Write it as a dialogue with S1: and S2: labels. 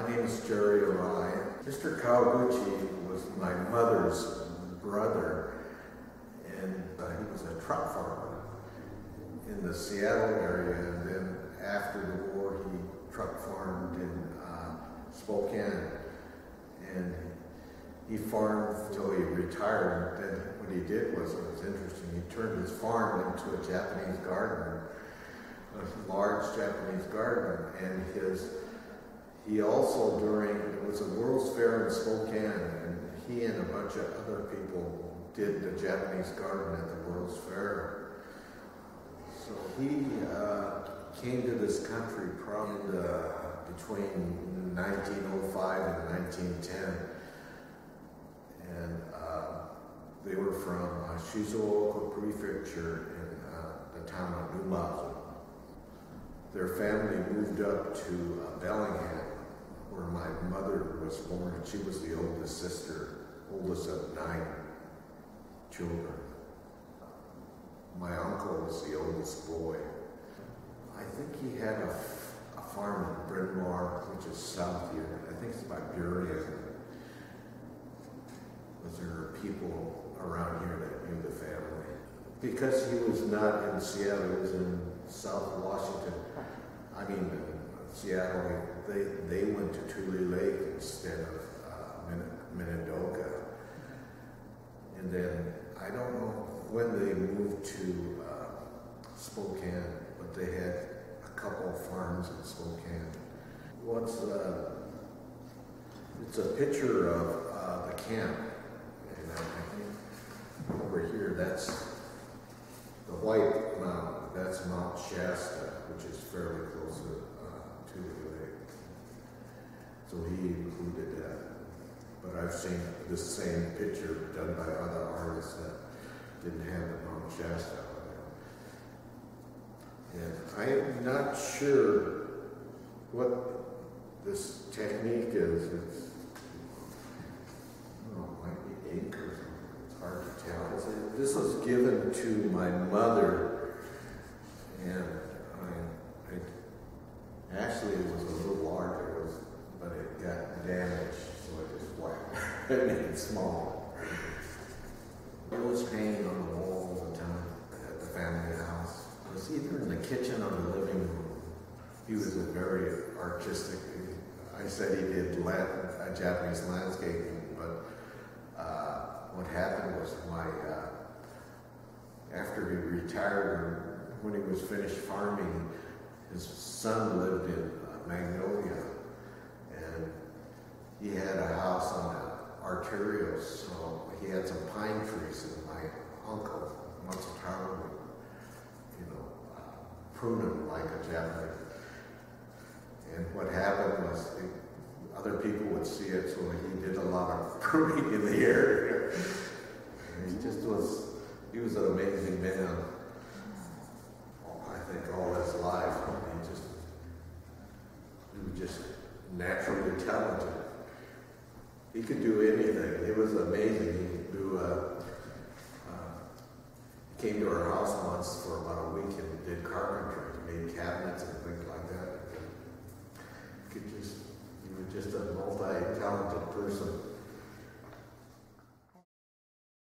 S1: My name is Jerry Arai. Mr. Kawaguchi was my mother's brother, and uh, he was a truck farmer in the Seattle area. And then after the war, he truck farmed in uh, Spokane, and he farmed until he retired. Then what he did was, it was interesting. He turned his farm into a Japanese garden, a large Japanese garden, and his he also during it was a World's Fair in Spokane, and he and a bunch of other people did the Japanese garden at the World's Fair. So he uh, came to this country probably between 1905 and 1910, and uh, they were from uh, Shizuoka Prefecture in uh, the town of Numazu. Their family moved up to uh, Bellingham, where my mother was born, she was the oldest sister, oldest of nine children. My uncle was the oldest boy. I think he had a, farm in Bryn Mawr, which is south here. I think it's by Burien. Was there people around here that knew the family? Because he was not in Seattle, he was in South Washington. I mean, Seattle, they, they went to Tule Lake instead of uh, Min- Minidoka. And then, I don't know when they moved to uh, Spokane, but they had a couple of farms in Spokane. What's uh, it's a picture of uh, the camp. And I think over here, that's the White Mountain. That's Mount Shasta, which is fairly close to, uh, So he included that. But I've seen this same picture done by other artists that didn't have the Mount Shasta on it. And I'm not sure what this technique is. It's, it might be ink or something. It's hard to tell. This was given to my mother, and I, I actually it was a little larger, it was, but it got damaged, so it just whacked. it it small. It was hanging on the wall all the time at the family house. It was either in the kitchen or the living room. He was a very artistic. I said he did Latin, uh, Japanese landscaping, but uh, what happened was my uh, after he retired, when he was finished farming, his son lived in uh, Magnolia, and he had a house on an so he had some pine trees, and my uncle, once Matsutaro, would, you know, uh, prune them like a Japanese. And what happened was the other people would see it, so he did a lot of pruning in the area. And he just was, he was an amazing man. I think all his life, he just, he was just naturally talented. He could do anything. It was amazing. He could do. Uh, came to our house once for about a week and did carpentry, made cabinets and things like that. He could just, he was just a multi-talented person.